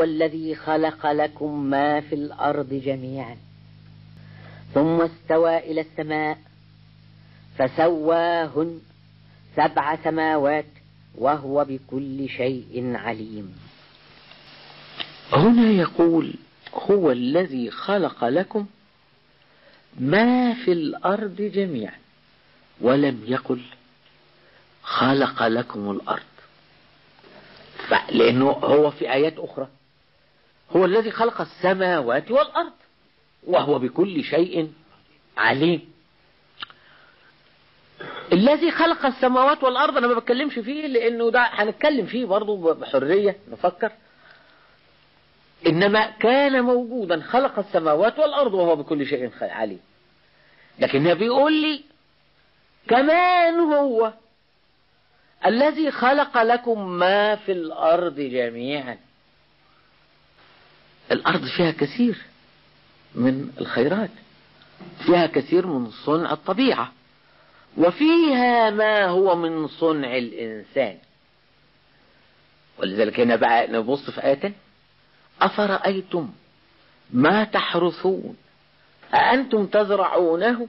هو الذي خلق لكم ما في الأرض جميعا. ثم استوى إلى السماء فسواهن سبع سماوات وهو بكل شيء عليم. هنا يقول هو الذي خلق لكم ما في الأرض جميعا. ولم يقل خلق لكم الأرض. لأنه هو في آيات أخرى. هو الذي خلق السماوات والأرض وهو بكل شيء عليم. الذي خلق السماوات والأرض أنا ما بتكلمش فيه لأنه ده هنتكلم فيه برضه بحرية نفكر. إنما كان موجودا خلق السماوات والأرض وهو بكل شيء عليم. لكن بيقول لي كمان هو الذي خلق لكم ما في الأرض جميعا. الأرض فيها كثير من الخيرات فيها كثير من صنع الطبيعة وفيها ما هو من صنع الإنسان. ولذلك هنا بقى نبص في آية أفرأيتم ما تحرثون؟ أأنتم تزرعونه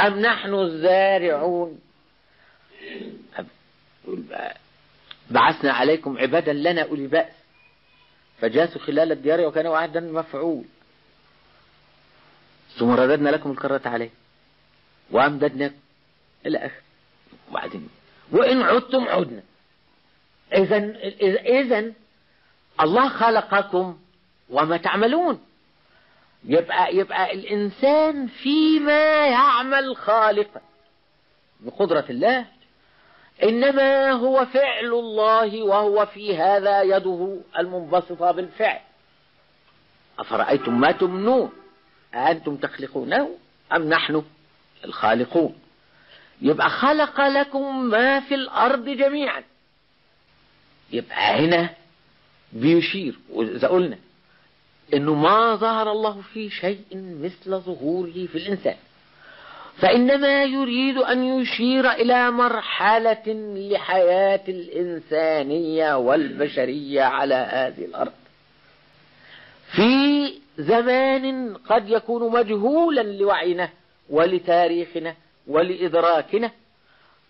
أم نحن الزارعون؟ بعثنا عليكم عبادا لنا أولي بأس. فجاسوا خلال الديار وكان وعدا مفعول. ثم رددنا لكم الكرة عليه. وأمددناكم إلى آخر. وبعدين. وإن عدتم عدنا. إذا إذا الله خلقكم وما تعملون. يبقى يبقى الإنسان فيما يعمل خالقا. بقدرة الله إنما هو فعل الله وهو في هذا يده المنبسطة بالفعل. أفرأيتم ما تمنون؟ أأنتم تخلقونه أم نحن الخالقون؟ يبقى خلق لكم ما في الأرض جميعا. يبقى هنا بيشير وإذا قلنا إنه ما ظهر الله في شيء مثل ظهوره في الإنسان. فإنما يريد أن يشير إلى مرحلة لحياة الإنسانية والبشرية على هذه الأرض. في زمان قد يكون مجهولا لوعينا ولتاريخنا ولإدراكنا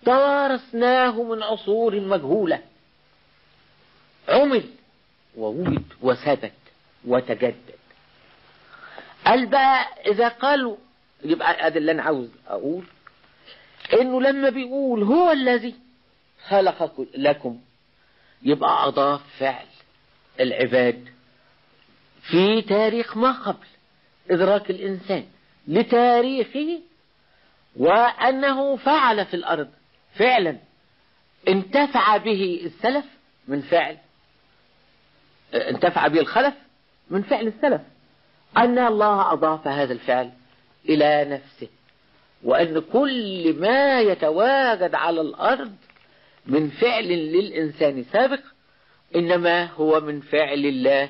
توارثناه من عصور مجهولة. عمل ووجد وثبت وتجدد. قال بقى إذا قالوا يبقى هذا اللي أنا عاوز أقول. إنه لما بيقول هو الذي خلق لكم يبقى أضاف فعل العباد في تاريخ ما قبل إدراك الإنسان لتاريخه وأنه فعل في الأرض فعلا. انتفع به السلف من فعل انتفع به الخلف من فعل السلف. أن الله أضاف هذا الفعل إلى نفسه. وأن كل ما يتواجد على الأرض من فعل للإنسان سابق إنما هو من فعل الله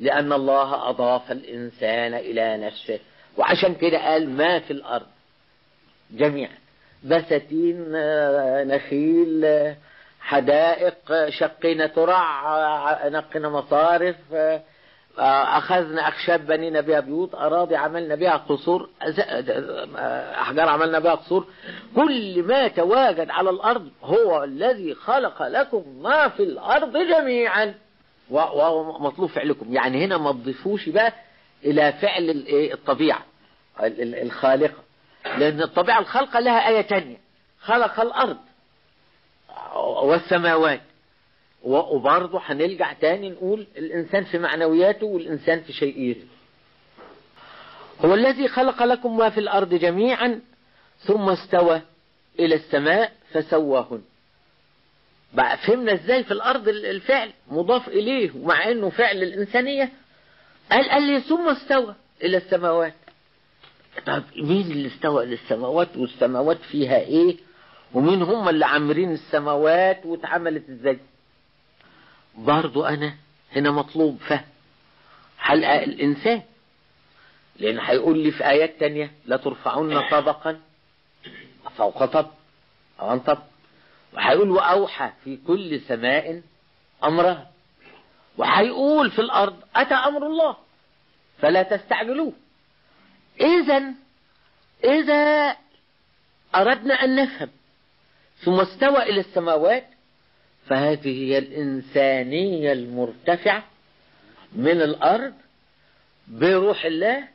لأن الله أضاف الإنسان إلى نفسه. وعشان كده قال ما في الأرض؟ جميعا. بساتين نخيل حدائق شقينا ترع نقنا مصارف أخذنا أخشاب بنينا بها بيوت أراضي عملنا بها قصور أحجار عملنا بها قصور. كل ما تواجد على الأرض هو الذي خلق لكم ما في الأرض جميعا. وهو مطلوب فعلكم. يعني هنا ما تضيفوش بقى إلى فعل الطبيعة الخالقة. لأن الطبيعة الخلقة لها آية تانية. خلق الأرض والسماوات. وبرضه هنرجع تاني نقول الإنسان في معنوياته والإنسان في شيئيته. هو الذي خلق لكم ما في الأرض جميعا ثم استوى إلى السماء فسواهن. بقى فهمنا إزاي في الأرض الفعل مضاف إليه ومع أنه فعل الإنسانية؟ قال قال لي ثم استوى إلى السماوات. طب مين اللي استوى إلى السماوات والسماوات فيها إيه؟ ومين هم اللي عامرين السماوات واتعملت إزاي؟ برضو أنا هنا مطلوب فهم حلقة الإنسان. لأن هيقول لي في آيات تانية لا ترفعن طبقا فوق طب أو عن طب وهيقول وأوحى في كل سماء أمرها. وهيقول في الأرض أتى أمر الله؟ فلا تستعجلوه. إذا إذا أردنا أن نفهم ثم استوى إلى السماوات فهذه هي الإنسانية المرتفعة من الأرض بروح الله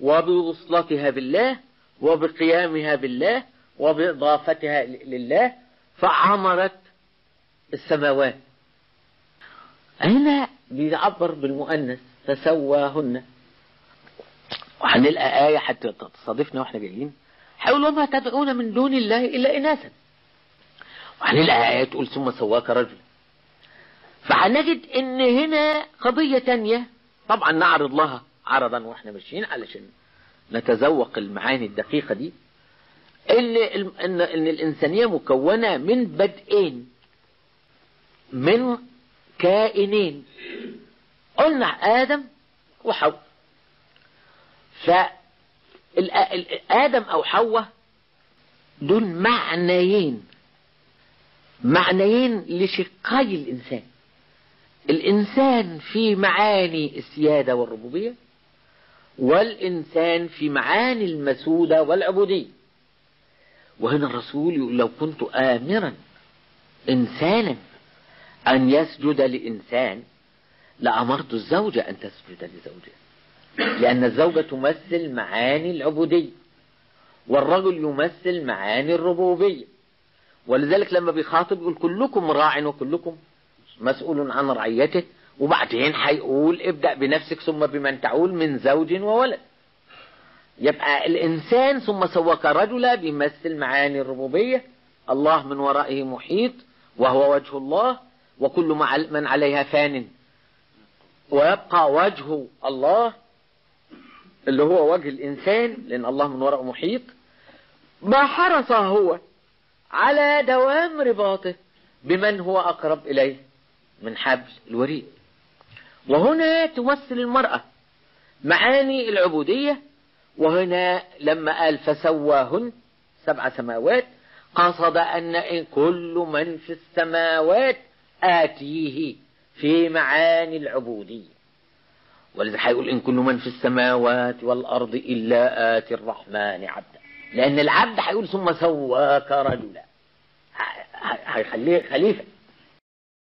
وبوصلتها بالله وبقيامها بالله وبإضافتها لله فعمرت السماوات. هنا بيعبر بالمؤنث فسواهن. وهنلقى آية حتى تصادفنا وإحنا جايين. هيقول وما تدعون من دون الله إلا إناثا. وهنلقى آية تقول ثم سواك رجلا. فهنجد إن هنا قضية تانية. طبعا نعرض لها عرضا وإحنا ماشيين علشان نتذوق المعاني الدقيقة دي. إن إن إن الإنسانية مكونة من بدئين من كائنين. قلنا آدم وحواء. فآدم أو حواء دول معنيين. معنيين لشقي الإنسان. الإنسان في معاني السيادة والربوبية والإنسان في معاني المسودة والعبودية. وهنا الرسول يقول لو كنت آمرا إنسانا أن يسجد لإنسان لأمرت الزوجة أن تسجد لزوجها. لأن الزوجة تمثل معاني العبودية والرجل يمثل معاني الربوبية. ولذلك لما بيخاطب يقول كلكم راع وكلكم مسؤول عن رعيته وبعدين هيقول ابدأ بنفسك ثم بمن تعول من زوج وولد. يبقى الإنسان ثم سوك رجلا بيمثل معاني الربوبية الله من ورائه محيط وهو وجه الله وكل من عليها فان. ويبقى وجه الله اللي هو وجه الإنسان لأن الله من وراءه محيط. ما حرص هو؟ على دوام رباطه بمن هو أقرب إليه من حبل الوريد. وهنا تمثل المرأة معاني العبودية وهنا لما قال فسواهن سبع سماوات قصد أن كل من في السماوات آتيه في معاني العبودية. ولذا هيقول إن كل من في السماوات والأرض إلا آتي الرحمن عبدا لأن العبد هيقول ثم سواك رجلا. هيخليه خليفة.